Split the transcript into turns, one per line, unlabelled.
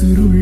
சுருள்